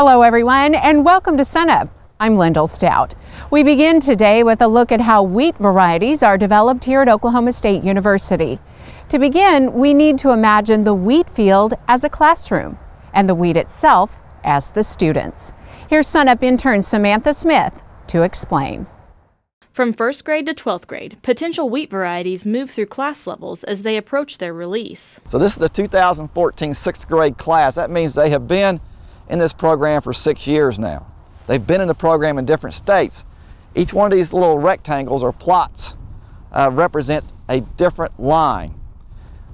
Hello, everyone, and welcome to SunUp. I'm Lyndall Stout. We begin today with a look at how wheat varieties are developed here at Oklahoma State University. To begin, we need to imagine the wheat field as a classroom and the wheat itself as the students. Here's SunUp intern Samantha Smith to explain. From first grade to 12th grade, potential wheat varieties move through class levels as they approach their release. So this is the 2014 sixth grade class. That means they have been in this program for six years now. They've been in the program in different states. Each one of these little rectangles or plots uh, represents a different line.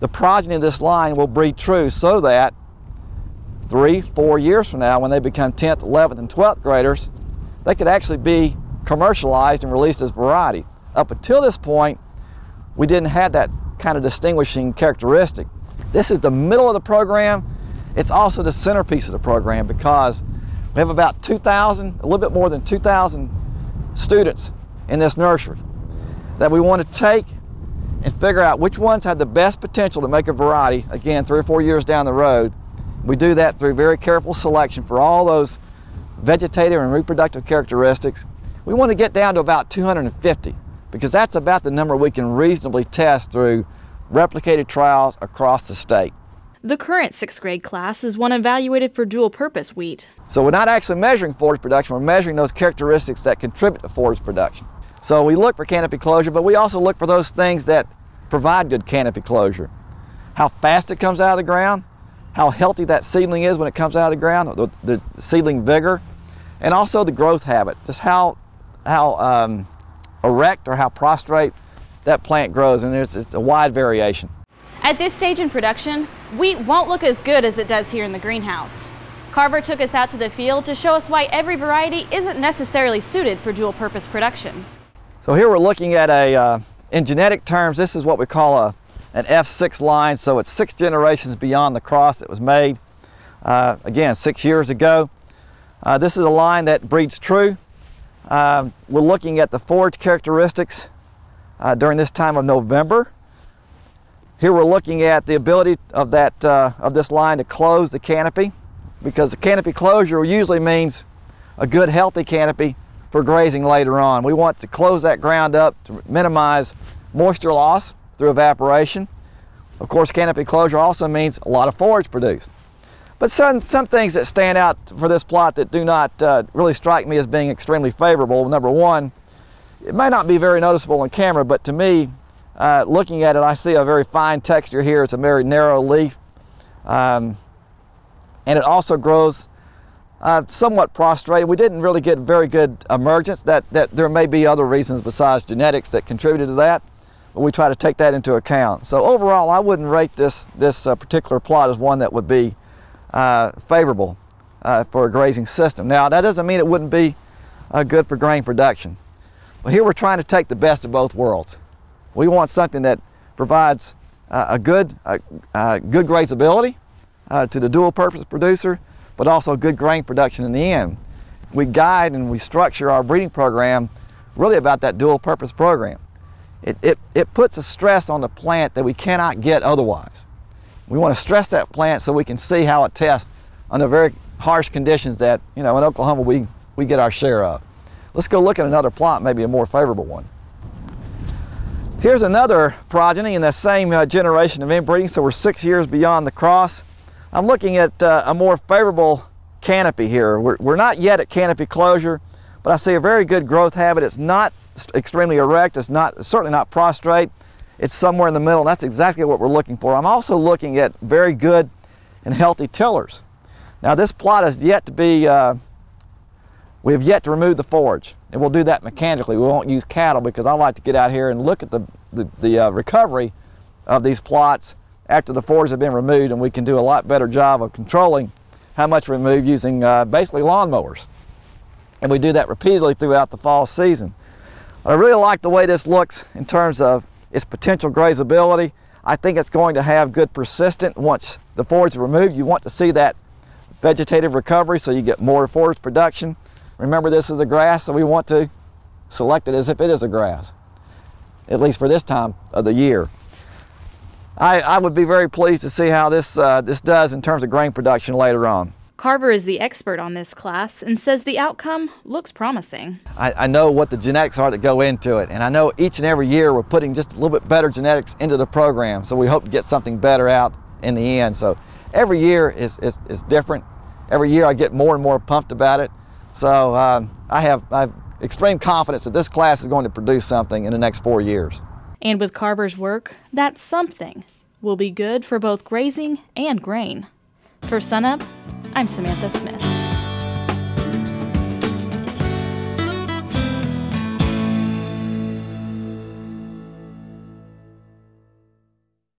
The progeny of this line will breed true so that three, four years from now, when they become 10th, 11th, and 12th graders, they could actually be commercialized and released as variety. Up until this point, we didn't have that kind of distinguishing characteristic. This is the middle of the program. It's also the centerpiece of the program because we have about 2,000, a little bit more than 2,000 students in this nursery that we want to take and figure out which ones have the best potential to make a variety, again, three or four years down the road. We do that through very careful selection for all those vegetative and reproductive characteristics we want to get down to about 250 because that's about the number we can reasonably test through replicated trials across the state. The current sixth grade class is one evaluated for dual purpose wheat. So we're not actually measuring forage production, we're measuring those characteristics that contribute to forage production. So we look for canopy closure, but we also look for those things that provide good canopy closure. How fast it comes out of the ground, how healthy that seedling is when it comes out of the ground, the, the seedling vigor, and also the growth habit, just how how um, erect or how prostrate that plant grows, and there's it's a wide variation. At this stage in production, wheat won't look as good as it does here in the greenhouse. Carver took us out to the field to show us why every variety isn't necessarily suited for dual purpose production. So here we're looking at a, uh, in genetic terms, this is what we call a, an F6 line, so it's six generations beyond the cross that was made, uh, again, six years ago. Uh, this is a line that breeds true, um, we're looking at the forage characteristics uh, during this time of November. Here we're looking at the ability of, that, uh, of this line to close the canopy because the canopy closure usually means a good healthy canopy for grazing later on. We want to close that ground up to minimize moisture loss through evaporation. Of course, canopy closure also means a lot of forage produced. But some, some things that stand out for this plot that do not uh, really strike me as being extremely favorable. Number one, it may not be very noticeable on camera, but to me, uh, looking at it, I see a very fine texture here. It's a very narrow leaf. Um, and it also grows uh, somewhat prostrate. We didn't really get very good emergence. That, that there may be other reasons besides genetics that contributed to that, but we try to take that into account. So overall, I wouldn't rate this, this uh, particular plot as one that would be uh, favorable uh, for a grazing system. Now that doesn't mean it wouldn't be good for grain production. But here we're trying to take the best of both worlds. We want something that provides uh, a good, uh, good grazability uh, to the dual purpose producer, but also good grain production in the end. We guide and we structure our breeding program really about that dual purpose program. It, it, it puts a stress on the plant that we cannot get otherwise. We want to stress that plant so we can see how it tests under very harsh conditions that, you know, in Oklahoma we, we get our share of. Let's go look at another plot, maybe a more favorable one. Here's another progeny in the same uh, generation of inbreeding, so we're six years beyond the cross. I'm looking at uh, a more favorable canopy here. We're, we're not yet at canopy closure, but I see a very good growth habit. It's not extremely erect, it's not certainly not prostrate. It's somewhere in the middle, and that's exactly what we're looking for. I'm also looking at very good and healthy tillers. Now this plot is yet to be, uh, we have yet to remove the forage, and we'll do that mechanically. We won't use cattle because I like to get out here and look at the, the, the uh, recovery of these plots after the forage have been removed, and we can do a lot better job of controlling how much we remove using uh, basically lawnmowers. And we do that repeatedly throughout the fall season. I really like the way this looks in terms of its potential grazability. I think it's going to have good persistent once the forage is removed. You want to see that vegetative recovery so you get more forage production. Remember this is a grass, so we want to select it as if it is a grass, at least for this time of the year. I, I would be very pleased to see how this, uh, this does in terms of grain production later on. Carver is the expert on this class and says the outcome looks promising. I, I, know what the genetics are that go into it, and I know each and every year we're putting just a little bit better genetics into the program, so we hope to get something better out in the end. So every year is, is, is different. Every year I get more and more pumped about it. So um, I, have, I have extreme confidence that this class is going to produce something in the next four years. And with Carver's work, that something will be good for both grazing and grain. For SunUp, I'm Samantha Smith.